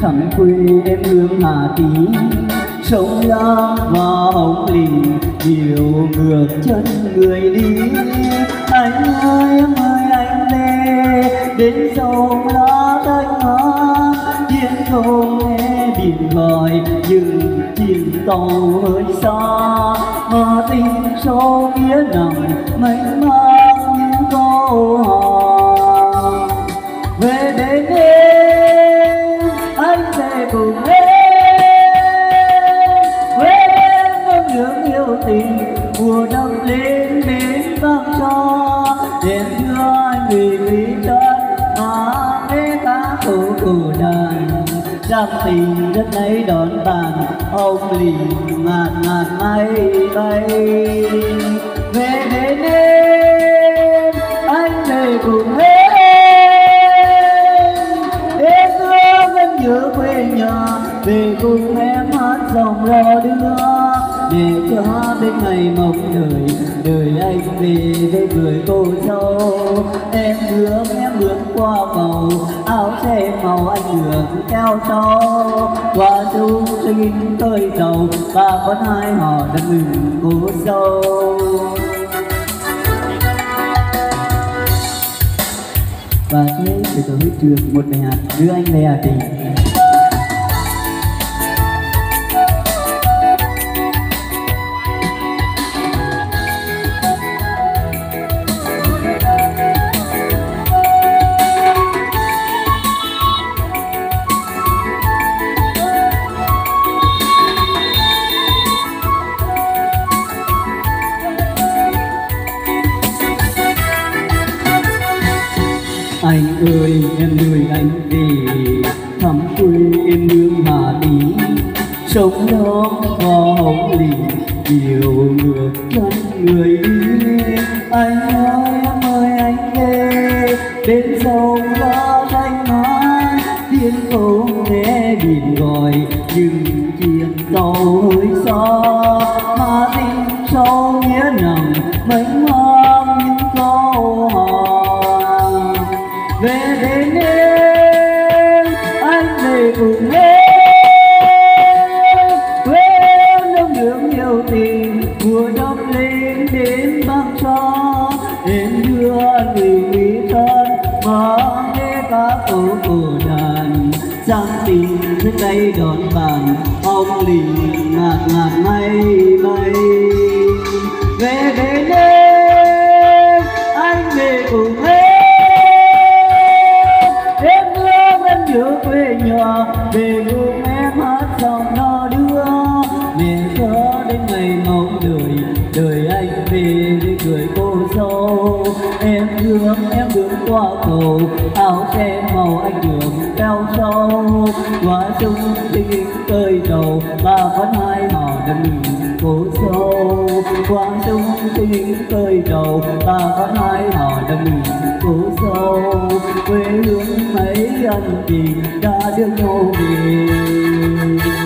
thành quê em hương hà tí sông lam và hồng lì, nhiều ngược chân người đi. Anh ơi, em ơi, anh lê đến sông lá thanh hoa. Chiến không nghe biển gọi dừng chìm tàu hơi xa. Mà tình sâu nghĩa nặng mênh cho đêm vì anh lý chân mà mê ta khổ khổ đời Giang tình đất ấy đón bàn ông lì ngàn ngàn mây bay. Về đến em anh về cùng em. Em ưa vẫn nhớ quê nhà, về cùng em hát dòng lo đưa để cho đến ngày mộng đời đời anh về với người cô dâu em hướng em bước qua màu, áo xe màu anh hướng theo sau qua chung sinh tôi tàu và con hai họ đã mừng cô dâu và thế thì tôi trường một bài hát đưa anh về hà tình anh ơi, em ơi, anh về. Thăm quê em nương hà tí sống đó có hồng lì, nhiều ngược chân người đi. Anh ơi, em ơi, anh về. Đến sông gió thanh hóa tiếng không nghe biển gọi. Nhưng chiếc tàu hơi xa, mà tình sâu nghĩa nặng mênh mang rất đây đón bàn ông lì ngạt ngạt mây bay. Nhòa, về lúc em hát dòng nó đưa. Mẹ nhớ đến ngày mong đời đời anh về để cười cô dâu. Em thương, em đứng qua cầu, áo xe màu anh đường cao sau quá sông, tình tơi đầu, ba con hai họ đã mình cô dâu. Quá sông, tình tơi đầu, ba con hai họ đã mình cô dâu. Quê hương chân tình đã đưa nhau về.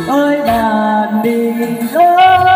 Ơi đàn đi ơi